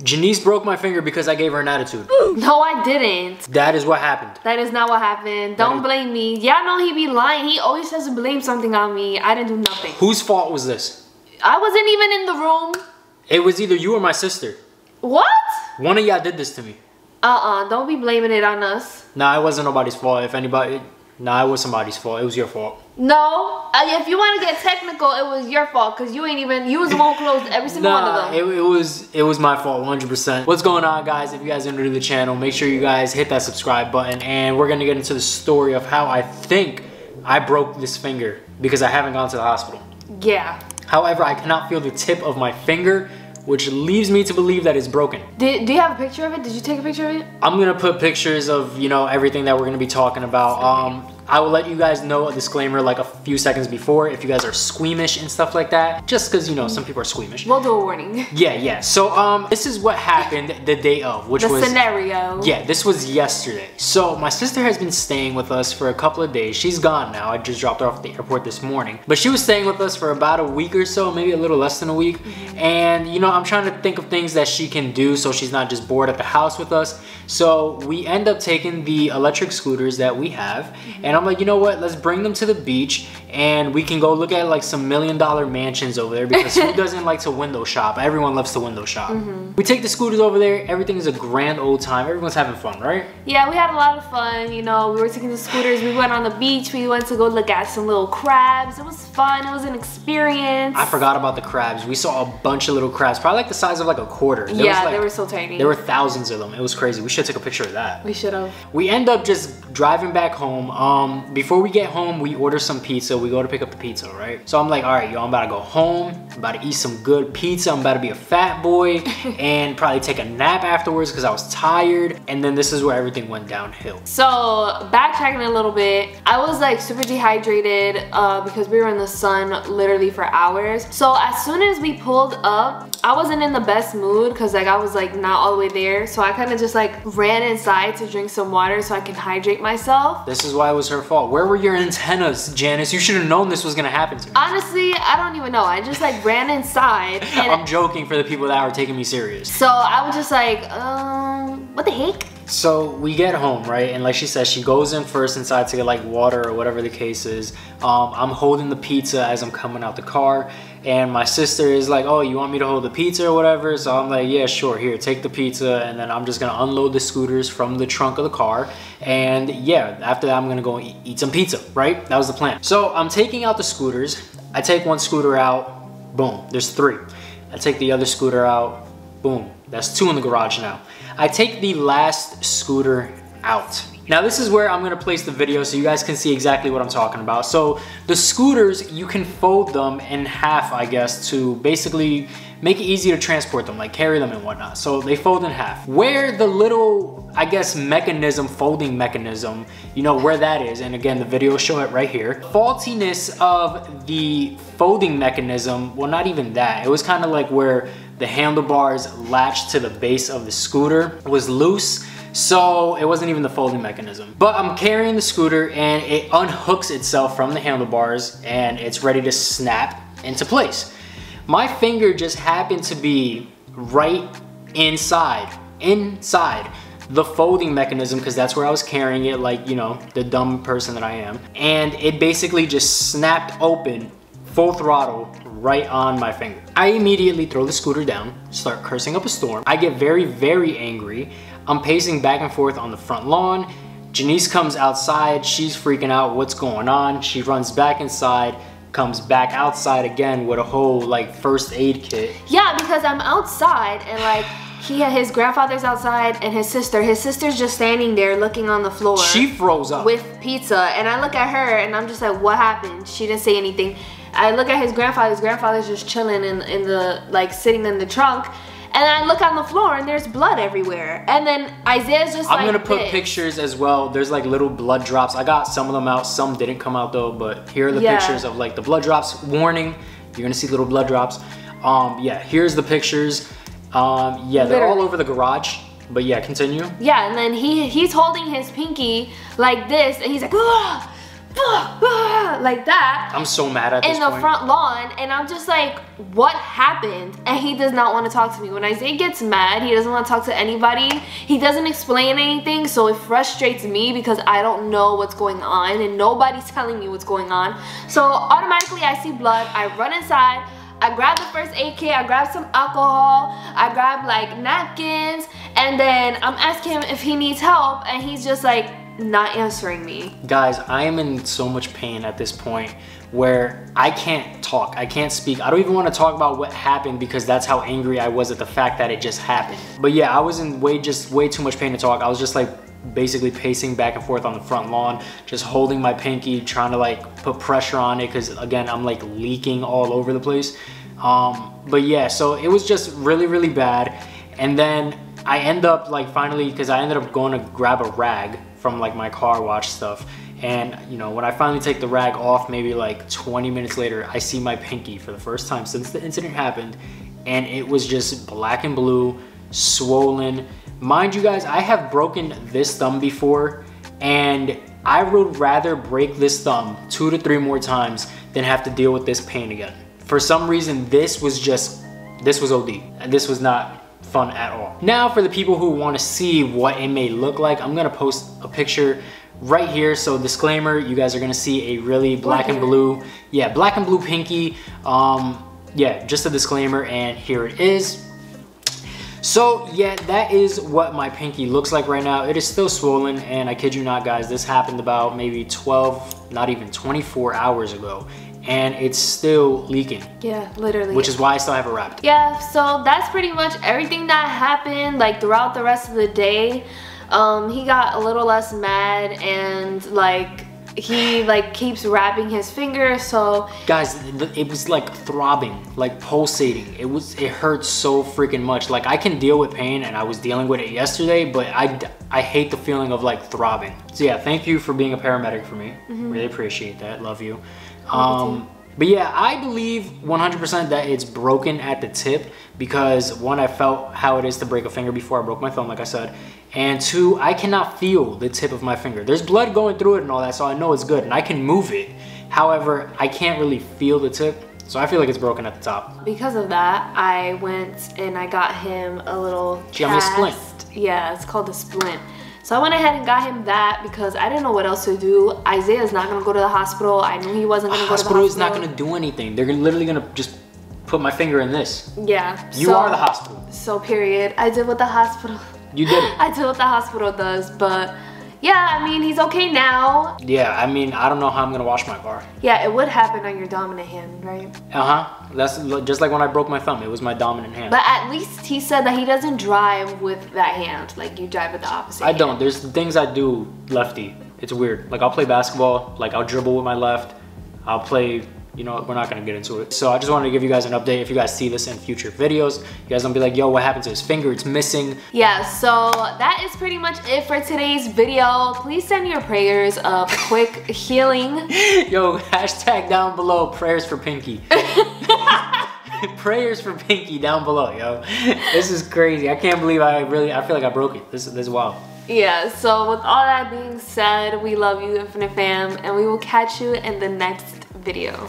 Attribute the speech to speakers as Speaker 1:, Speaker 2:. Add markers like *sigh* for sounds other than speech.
Speaker 1: Janiece broke my finger because I gave her an attitude.
Speaker 2: No, I didn't.
Speaker 1: That is what happened.
Speaker 2: That is not what happened. Don't blame me. Y'all know he be lying. He always has to blame something on me. I didn't do nothing.
Speaker 1: Whose fault was this?
Speaker 2: I wasn't even in the room.
Speaker 1: It was either you or my sister.
Speaker 2: What?
Speaker 1: One of y'all did this to me.
Speaker 2: Uh-uh. Don't be blaming it on us.
Speaker 1: Nah, it wasn't nobody's fault. If anybody, nah, it was somebody's fault. It was your fault.
Speaker 2: No. Uh, if you want to get technical, it was your fault because you ain't even. You was the one who closed every single one
Speaker 1: Nah,
Speaker 2: of
Speaker 1: it,
Speaker 2: them.
Speaker 1: it was it was my fault 100%. What's going on, guys? If you guys are new to the channel, make sure you guys hit that subscribe button, and we're gonna get into the story of how I think I broke this finger because I haven't gone to the hospital.
Speaker 2: yeah.
Speaker 1: However, I cannot feel the tip of my finger, which leaves me to believe that it's broken.
Speaker 2: Did, do you have a picture of it? Did you take a picture of it?
Speaker 1: I'm gonna put pictures of you know everything that we're gonna be talking about. Um, I will let you guys know a disclaimer like a few seconds before if you guys are squeamish and stuff like that. Just because you know some people are squeamish.
Speaker 2: We'll do a warning. *laughs*
Speaker 1: Yeah, yeah. So um, this is what happened the day of, which
Speaker 2: The
Speaker 1: was
Speaker 2: scenario.
Speaker 1: yeah, this was yesterday. So my sister has been staying with us for a couple of days. She's gone now. I just dropped her off at the airport this morning. But she was staying with us for about a week or so, maybe a little less than a week. And you know, I'm trying to think of things that she can do so she's not just bored at the house with us. So we end up taking the electric scooters that we have. And I'm like, you know what? Let's bring them to the beach and we can go look at like some million dollar mansions over there because who *laughs* doesn't like to window shop? Everyone loves to window shop. We take the scooters over there. Everything is a grand old time. Everyone's having fun, right?
Speaker 2: Yeah, we had a lot of fun. You know, we were taking the scooters. We went on the beach. We went to go look at some little crabs. It was fun. It was an experience.
Speaker 1: I forgot about the crabs. We saw a bunch of little crabs, probably like the size of like a quarter. There was,
Speaker 2: Yeah,
Speaker 1: like-
Speaker 2: they were so tiny.
Speaker 1: There were thousands of them. It was crazy. We should take a picture of that.
Speaker 2: we should have.
Speaker 1: We end up just driving back home. Um, before we get home, we order some pizza. We go to pick up the pizza, right? So I'm like, all right, yo, I'm about to go home. I'm about to eat some good pizza. I'm about to be a fat boy *laughs* and probably take a nap afterwards because I was tired. And then this is where everything went downhill.
Speaker 2: So backtracking a little bit, I was like super dehydrated uh, because we were in the sun literally for hours. So as soon as we pulled up, I wasn't in the best mood because like I was like not all the way there. So I kind of just like ran inside to drink some water so I can hydrate myself.
Speaker 1: This is why it was her fault. Where were your antennas, Janiece? You should have known this was gonna happen to me.
Speaker 2: Honestly, I don't even know. I just like ran inside *laughs* and
Speaker 1: I'm joking for the people that are taking me serious.
Speaker 2: so I was just like, um, what the heck?
Speaker 1: So we get home, right? And like she says, she goes in first inside to get like water or whatever the case is. Um, I'm holding the pizza as I'm coming out the car. And my sister is like, oh, you want me to hold the pizza or whatever? So I'm like, yeah, sure, here, take the pizza. And then I'm just gonna unload the scooters from the trunk of the car. And yeah, after that, I'm gonna go eat, eat some pizza, right? That was the plan. So I'm taking out the scooters. I take one scooter out, boom, there's three. I take the other scooter out, boom, that's two in the garage now. I take the last scooter out. Now this is where I'm gonna place the video so you guys can see exactly what I'm talking about. So the scooters, you can fold them in half, I guess, to basically make it easy to transport them, like carry them and whatnot. So they fold in half. Where the little, I guess, mechanism, folding mechanism, you know where that is, and again, the video will show it right here. Faultiness of the folding mechanism, well, not even that. It was kind of like where the handlebars latched to the base of the scooter was loose. So it wasn't even the folding mechanism. But I'm carrying the scooter and it unhooks itself from the handlebars and it's ready to snap into place. My finger just happened to be right inside, inside the folding mechanism because that's where I was carrying it like, you know, the dumb person that I am. And it basically just snapped open full throttle right on my finger. I immediately throw the scooter down, start cursing up a storm. I get very, very angry. I'm pacing back and forth on the front lawn. Janiece comes outside, she's freaking out, what's going on? She runs back inside, comes back outside again with a whole like first aid kit.
Speaker 2: Yeah, because I'm outside and like he had his grandfather's outside and his sister. His sister's just standing there looking on the floor.
Speaker 1: She froze up.
Speaker 2: with pizza and I look at her and I'm just like, what happened? She didn't say anything. I look at his grandfather, his grandfather's just chilling in, in the, like sitting in the trunk. And I look on the floor and there's blood everywhere. And then Isaiah's just like.
Speaker 1: I'm
Speaker 2: like
Speaker 1: gonna put
Speaker 2: this.
Speaker 1: pictures as well. There's like little blood drops. I got some of them out, some didn't come out though, but here are the
Speaker 2: Yeah.
Speaker 1: pictures of like the blood drops. Warning, you're gonna see little blood drops. Um, yeah, here's the pictures. Um, yeah, they're all over the garage. But yeah, continue.
Speaker 2: Yeah, and then he he's holding his pinky like this and he's like, Like that
Speaker 1: I'm so mad at
Speaker 2: in the
Speaker 1: point.
Speaker 2: front lawn and I'm just like, what happened? And he does not want to talk to me. When Isaiah gets mad, he doesn't want to talk to anybody. He doesn't explain anything, so it frustrates me because I don't know what's going on and nobody's telling me what's going on. So automatically I see blood, I run inside, I grab the first kit, I grab some alcohol, I grab like napkins, and then I'm asking him if he needs help and he's just like not answering me.
Speaker 1: Guys, I am in so much pain at this point where I can't talk. I can't speak. I don't even want to talk about what happened because that's how angry I was at the fact that it just happened. But yeah, I was in way just way too much pain to talk. I was just like basically pacing back and forth on the front lawn, just holding my pinky, trying to like put pressure on it because again, I'm like leaking all over the place. Um, but yeah, so it was just really, really bad. And then I end up like finally, because I ended up going to grab a rag from like my car wash stuff. And you know, when I finally take the rag off, maybe like 20 minutes later, I see my pinky for the first time since the incident happened. And it was just black and blue, swollen. Mind you guys, I have broken this thumb before and I would rather break this thumb two to three more times than have to deal with this pain again. For some reason, this was just, this was OD. And this was not fun at all. Now for the people who want to see what it may look like, I'm gonna post a picture right here. So disclaimer, you guys are gonna see a really black and blue, yeah, black and blue pinky. Um, yeah, just a disclaimer and here it is. So yeah, that is what my pinky looks like right now. It is still swollen and I kid you not guys, this happened about maybe 12, not even 24 hours ago and it's still leaking.
Speaker 2: Yeah, literally.
Speaker 1: Which is why I still have it wrapped.
Speaker 2: Yeah, so that's pretty much everything that happened like throughout the rest of the day. Um, he got a little less mad and like he like keeps wrapping his finger so
Speaker 1: guys it was like throbbing like pulsating it was it hurt so freaking much like i can deal with pain and i was dealing with it yesterday but i i hate the feeling of like throbbing so yeah thank you for being a paramedic for me mm -hmm. really appreciate that love you um but yeah, I believe 100% that it's broken at the tip because one, I felt how it is to break a finger before I broke my thumb, like I said. And two, I cannot feel the tip of my finger. There's blood going through it and all that, so I know it's good and I can move it. However, I can't really feel the tip, so I feel like it's broken at the top.
Speaker 2: Because of that, I went and I got him a little
Speaker 1: Got me a splint.
Speaker 2: Yeah, it's called a splint. So I went ahead and got him that because I didn't know what else to do. Isaiah's not gonna go to the hospital. I knew he wasn't gonna go to the hospital.
Speaker 1: Hospital is not gonna do anything. They're literally gonna just put my finger in this.
Speaker 2: Yeah.
Speaker 1: You so, are the hospital.
Speaker 2: So period. I did what the hospital.
Speaker 1: You did it. *laughs*
Speaker 2: I did what the hospital does, but yeah, I mean, he's okay now.
Speaker 1: Yeah, I mean, I don't know how I'm gonna wash my car.
Speaker 2: Yeah, it would happen on your dominant hand, right?
Speaker 1: Uh-huh. That's just like when I broke my thumb. It was my dominant hand.
Speaker 2: But at least he said that he doesn't drive with that hand. Like, you drive with the opposite
Speaker 1: I
Speaker 2: hand.
Speaker 1: don't. There's things I do lefty. It's weird. Like, I'll play basketball. Like, I'll dribble with my left. I'll play you know, we're not gonna get into it. So I just wanted to give you guys an update. If you guys see this in future videos, you guys don't be like, yo, what happened to his finger? It's missing.
Speaker 2: Yeah, so that is pretty much it for today's video. Please send your prayers of quick healing. *laughs*
Speaker 1: yo, hashtag down below, prayers for Pinky. *laughs* *laughs* prayers for Pinky down below, yo. This is crazy. I can't believe I really, I feel like I broke it. This, this is wild.
Speaker 2: Yeah, so with all that being said, we love you, Infinite Fam, and we will catch you in the next video.